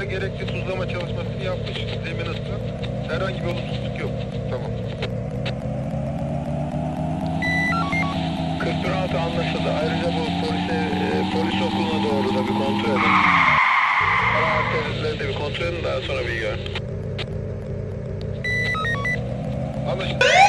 Araçlar gerekli tuzlama çalışmasını yapmış. Zemin ısı. Herhangi bir olumsuzluk yok. Tamam. 46 anlaşıldı. Ayrıca bu polise, e, polis okuluna doğru da bir kontrol edin. Ara bir kontrol edin daha sonra bilgi verin. Anlaşıldı.